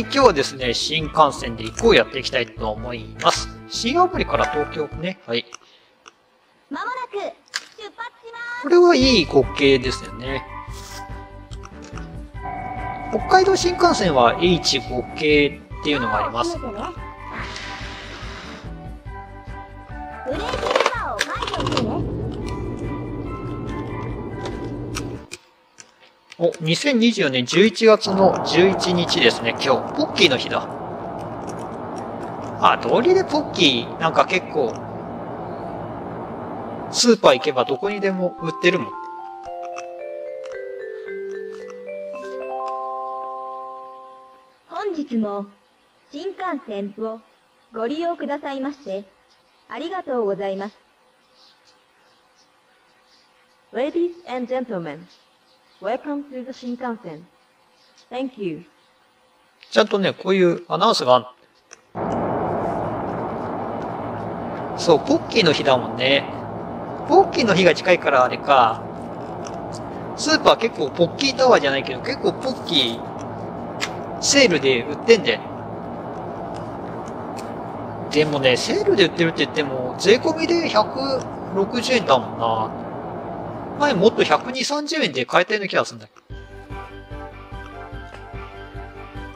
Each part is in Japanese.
はい、今日はですね、新幹線で行こうやっていきたいと思います。新青森から東京ね。はい。まもなく出発しますこれはいい滑稽ですよね。北海道新幹線は H 滑稽っていうのがあります。ブレーキお、2024年11月の11日ですね、今日。ポッキーの日だ。あ、通りでポッキー、なんか結構、スーパー行けばどこにでも売ってるもん。本日も新幹線をご利用くださいましてありがとうございます Ladies and gentlemen, welcome to the Shinkansen. Thank you. ちゃんとね、こういうアナウンスがあるそう、ポッキーの日だもんね。ポッキーの日が近いからあれか。スーパー結構ポッキータワーじゃないけど、結構ポッキー、セールで売ってんだよ。でもね、セールで売ってるって言っても、税込みで160円だもんな。前もっと120、30円で買えたような気がするんだけ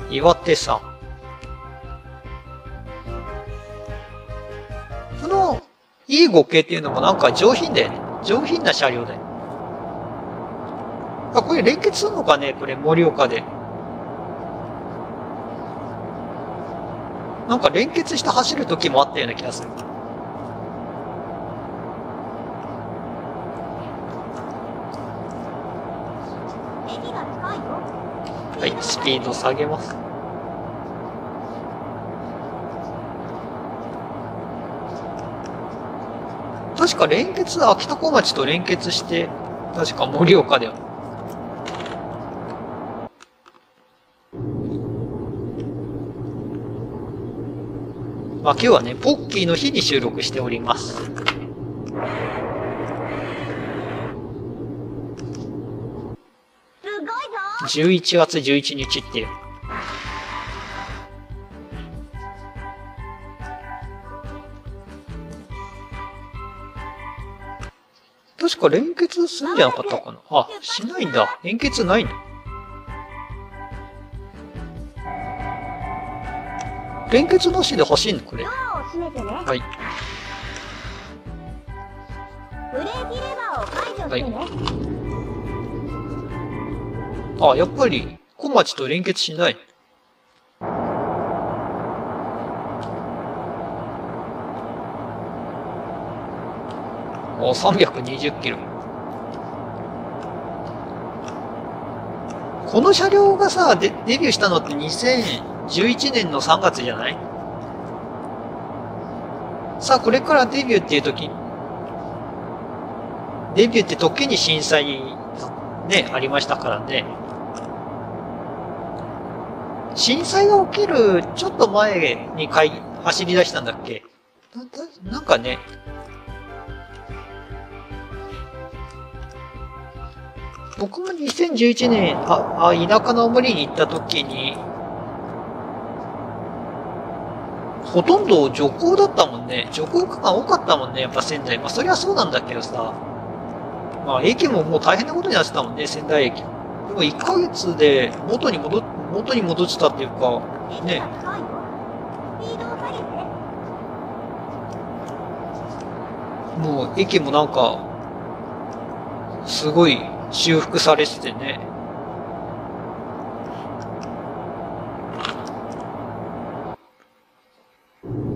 ど。岩手さん。この、いい5系っていうのもなんか上品だよね。上品な車両だよ。あ、これ連結するのかね？これ、盛岡で。なんか連結して走る時もあったような気がする。駅が近いよはい、スピード下げます。確か連結、秋田小町と連結して、確か盛岡では。まあ今日はね、ポッキーの日に収録しております。すごいぞ11月11日っていう。確か連結するんじゃなかったかな？あ、しないんだ。連結ないんだ。連結なしで走んの？これ。はい。ブレーキレバーを解除してね、あ、やっぱり、小町と連結しない。あ、320キロ。この車両がさ、デデビューしたのって2011年の3月じゃない？さあ、これからデビューっていう時、デビューって時に震災ね、ありましたからね。震災が起きるちょっと前に買い、走り出したんだっけ？なんかね、僕も2011年、あ、あ田舎の森に行った時に、ほとんど徐行だったもんね。徐行区間多かったもんね、やっぱ仙台。まあそりゃそうなんだけどさ。まあ駅ももう大変なことになってたもんね、仙台駅。でも1ヶ月で元に戻っ、元に戻ってたっていうか、ねもう駅もなんか、すごい修復されててね。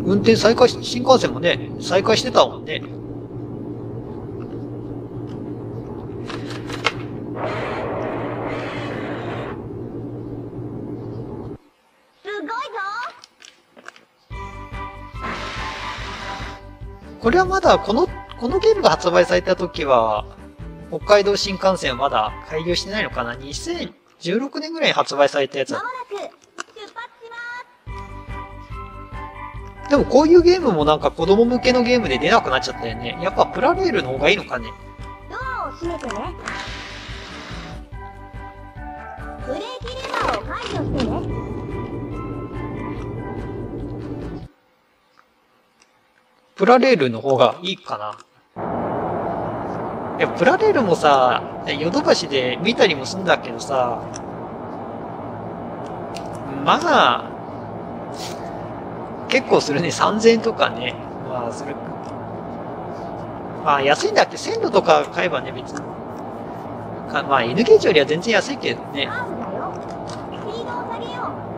運転再開し、新幹線もね、再開してたもんね。これはまだ、この、このゲームが発売された時は、北海道新幹線はまだ開業してないのかな ?2016 年ぐらいに発売されたやつだまもなく出発しますでもこういうゲームもなんか子供向けのゲームで出なくなっちゃったよね。やっぱプラレールの方がいいのかね？ドアを閉めてねブレーキレバーを解除してねプラレールの方がいいかな。いや、プラレールもさ、ヨドバシで見たりもすんだけどさ、まあ、結構するね。3000円とかね。まあ、する。まあ、安いんだっけ線路とか買えばね、別に。まあ、N ゲージよりは全然安いけどね。カーブだよ。スピードを下げよう。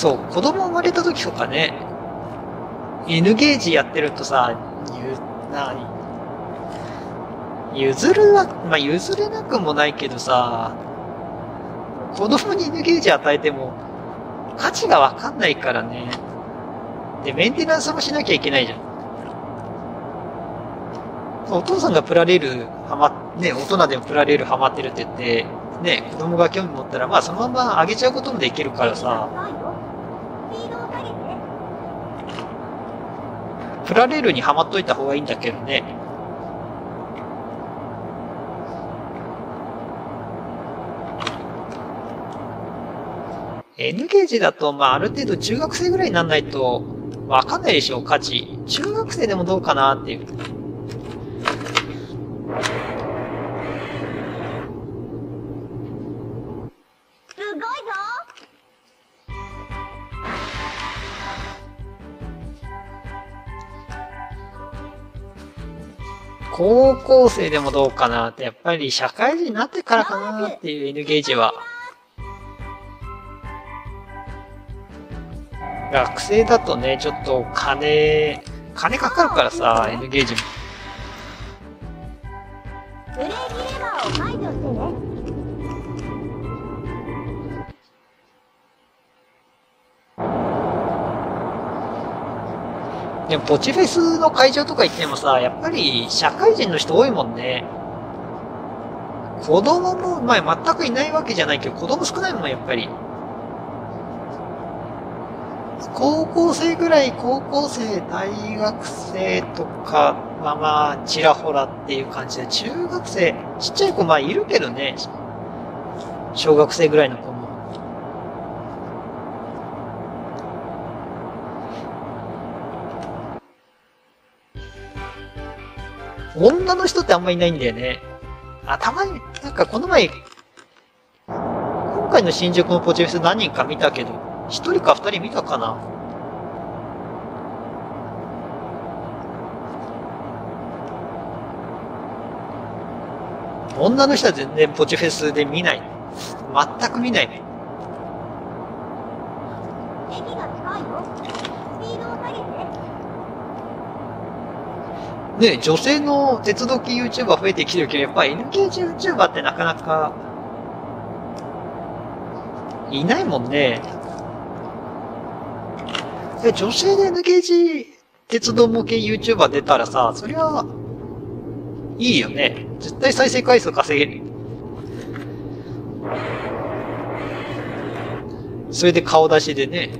そう、子供生まれた時とかね、N ゲージやってるとさ、ゆ、な、譲るは、まあ、譲れなくもないけどさ、子供に N ゲージ与えても、価値がわかんないからね。で、メンテナンスもしなきゃいけないじゃん。お父さんがプラレールハマ、ね、大人でもプラレールハマってるって言って、ね、子供が興味持ったら、まあそのまま上げちゃうこともできるからさ、プラレールにはまっといた方がいいんだけどね。N ゲージだと、まあ、ある程度中学生ぐらいにならないと、わかんないでしょ、価値。中学生でもどうかなっていう。高校生でもどうかなって、やっぱり社会人になってからかなっていう N ゲージは。学生だとね、ちょっと金、金かかるからさ、N ゲージも。でも、ポチフェスの会場とか行ってもさ、やっぱり社会人の人多いもんね。子供も、まあ全くいないわけじゃないけど、子供少ないもん、やっぱり。高校生ぐらい、高校生、大学生とかはまあ、ちらほらっていう感じで、中学生、ちっちゃい子まあいるけどね。小学生ぐらいの子も。女の人ってあんまいないんだよね。あ、たまに、なんかこの前、今回の新宿のポチフェス何人か見たけど、一人か二人見たかな？女の人は全然ポチフェスで見ない。全く見ないね。駅が近いよ。スピードを下げて。ね女性の鉄道系 YouTuber 増えてきてるけど、やっぱ N ゲージ YouTuber ってなかなか、いないもんね。で女性で N ゲージ鉄道模型 YouTuber 出たらさ、そりゃ、いいよね。絶対再生回数稼げる。それで顔出しでね。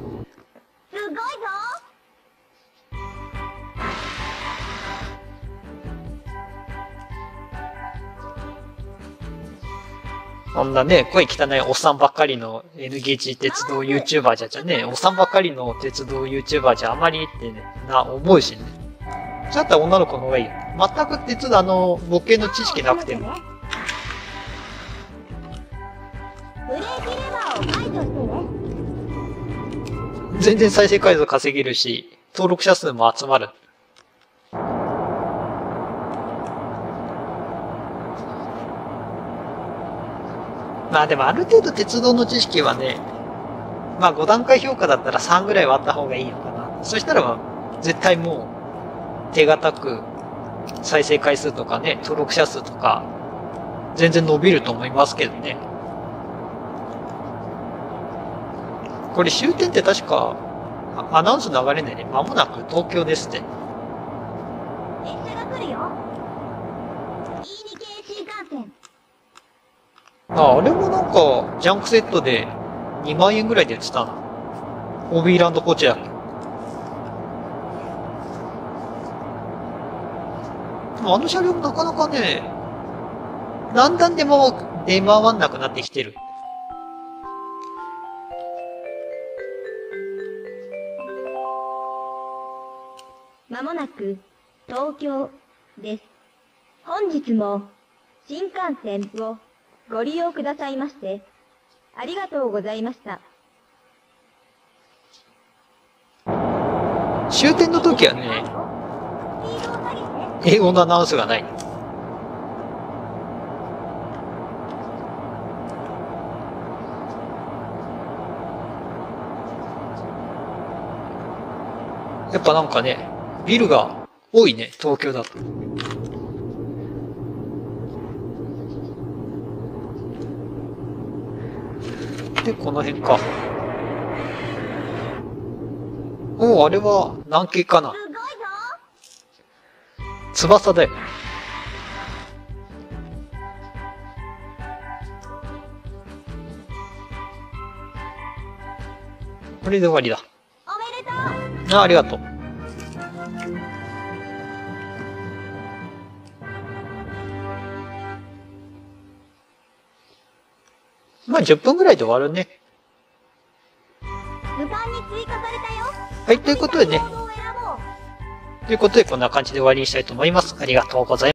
そんなね、声汚いおっさんばっかりの N ゲージ鉄道 YouTuber じゃじゃね、おっさんばっかりの鉄道 YouTuber じゃあまりってね、な、思うしね。そうやったら女の子の方がいいよ。全く鉄道、あの、模型の知識なくても。全然再生回数稼げるし、登録者数も集まる。まあでもある程度鉄道の知識はね、まあ5段階評価だったら3ぐらいはあった方がいいのかな。そしたらまあ、絶対もう、手堅く、再生回数とかね、登録者数とか、全然伸びると思いますけどね。これ終点って確か、アナウンス流れないね。間もなく東京ですって。列車が来るよ。あ、あれもなんか、ジャンクセットで2万円ぐらいで売ってたな。ホビーランドコーチだっけ。でもあの車両もなかなかね、だんだんでも出回んなくなってきてる。まもなく、東京です。本日も、新幹線をご利用くださいまして、ありがとうございました。終点の時はね、英語のアナウンスがない。やっぱなんかね、ビルが多いね、東京だと。で、この辺か。おお、あれは南京かな翼だよ。これで終わりだ。おめでとうあ、ありがとう。まあ、10分ぐらいで終わるね。に追加されたよはい、ということでね、ということでこんな感じで終わりにしたいと思います。ありがとうございます。